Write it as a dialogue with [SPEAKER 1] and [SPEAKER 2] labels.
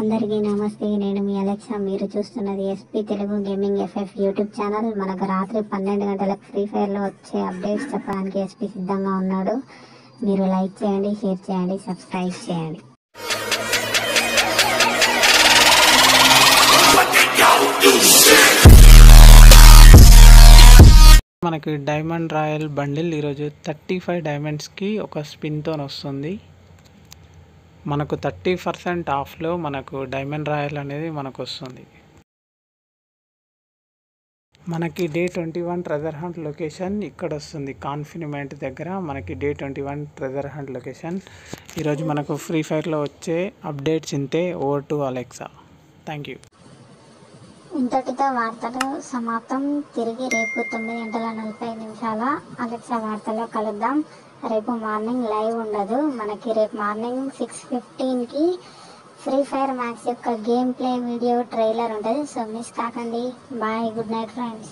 [SPEAKER 1] అందరికీ నమస్తే. నేను మీ అలెక్సా. మీరు చూస్తున్నది SP Telugu gaming FF YouTube channel. మనకు రాత్రి పన్నెండు గంటలకు ఫ్రీ ఫైర్లో వచ్చే అప్డేట్స్ చెప్పడానికి ఎస్పీ సిద్ధంగా ఉన్నాడు. మీరు లైక్ చేయండి షేర్ చేయండి సబ్స్క్రైబ్ చేయండి.
[SPEAKER 2] మనకి డైమండ్ రాయల్ బండిల్ ఈరోజు థర్టీ ఫైవ్ డైమండ్స్కి ఒక స్పిన్తో వస్తుంది మనకు థర్టీ పర్సెంట్ ఆఫ్లో మనకు డైమండ్ రాయల్ అనేది మనకు వస్తుంది మనకి day twenty one treasure hunt location ఇక్కడ వస్తుంది కాన్ఫినిమెంట్ దగ్గర మనకి day twenty one treasure hunt location. ఈరోజు మనకు ఫ్రీ ఫైర్లో వచ్చే అప్డేట్స్ ఇంతే. Over to Alexa. Thank you.
[SPEAKER 1] ఇంతటితో వార్తలు సమాప్తం. తిరిగి రేపు తొమ్మిది గంటల నలభై నిమిషాల అలెక్సా వార్తలో కలుద్దాం. రేపు మార్నింగ్ లైవ్ ఉండదు. మనకి రేపు మార్నింగ్ సిక్స్ ఫిఫ్టీన్కి ఫ్రీ ఫైర్ మ్యాక్స్ యొక్క గేమ్ ప్లే వీడియో ట్రైలర్ ఉంటుంది. సో మిస్ కాకండి. బాయ్. Good night friends.